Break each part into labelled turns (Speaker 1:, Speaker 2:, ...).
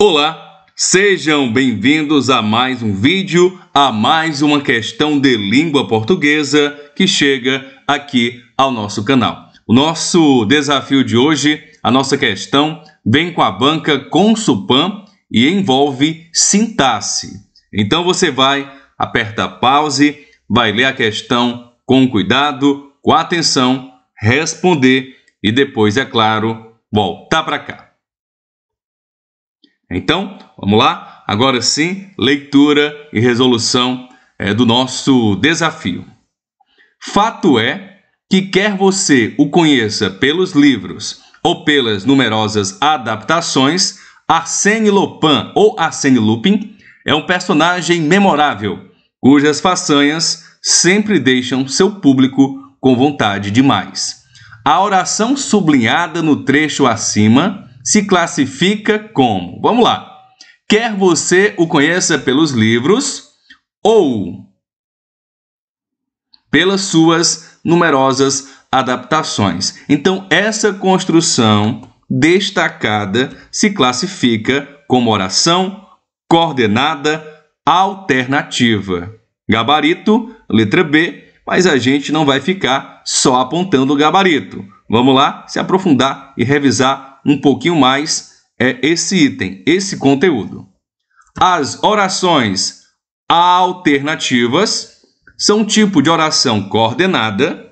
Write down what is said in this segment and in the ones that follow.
Speaker 1: Olá, sejam bem-vindos a mais um vídeo, a mais uma questão de língua portuguesa que chega aqui ao nosso canal. O nosso desafio de hoje, a nossa questão, vem com a banca Consupan e envolve sintaxe. Então você vai apertar pause, vai ler a questão com cuidado, com atenção, responder e depois, é claro, voltar para cá. Então, vamos lá? Agora sim, leitura e resolução é, do nosso desafio. Fato é que, quer você o conheça pelos livros ou pelas numerosas adaptações, Arsène Lupin ou Arsène Lupin é um personagem memorável, cujas façanhas sempre deixam seu público com vontade de mais. A oração sublinhada no trecho acima se classifica como, vamos lá, quer você o conheça pelos livros ou pelas suas numerosas adaptações. Então, essa construção destacada se classifica como oração coordenada alternativa. Gabarito, letra B, mas a gente não vai ficar só apontando o gabarito. Vamos lá se aprofundar e revisar um pouquinho mais é esse item, esse conteúdo. As orações alternativas são um tipo de oração coordenada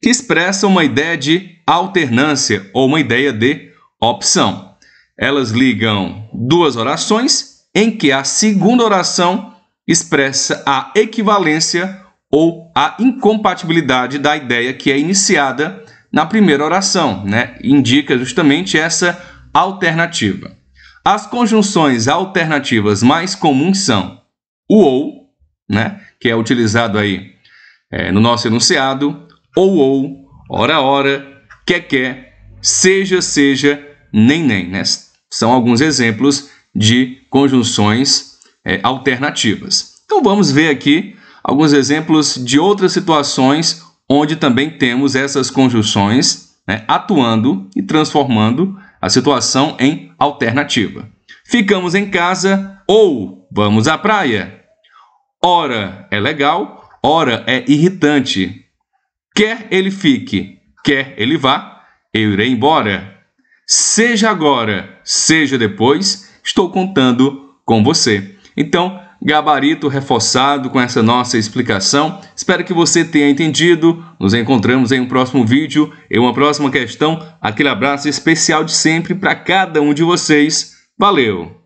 Speaker 1: que expressa uma ideia de alternância ou uma ideia de opção. Elas ligam duas orações em que a segunda oração expressa a equivalência ou a incompatibilidade da ideia que é iniciada na primeira oração, né? Indica justamente essa alternativa. As conjunções alternativas mais comuns são o ou, né? Que é utilizado aí é, no nosso enunciado, ou ou, ora ora, quer quer, seja seja, nem nem, né? São alguns exemplos de conjunções é, alternativas. Então vamos ver aqui alguns exemplos de outras situações onde também temos essas conjunções né, atuando e transformando a situação em alternativa. Ficamos em casa ou vamos à praia. Ora é legal, ora é irritante. Quer ele fique, quer ele vá, eu irei embora. Seja agora, seja depois, estou contando com você. Então, gabarito reforçado com essa nossa explicação. Espero que você tenha entendido. Nos encontramos em um próximo vídeo, em uma próxima questão. Aquele abraço especial de sempre para cada um de vocês. Valeu!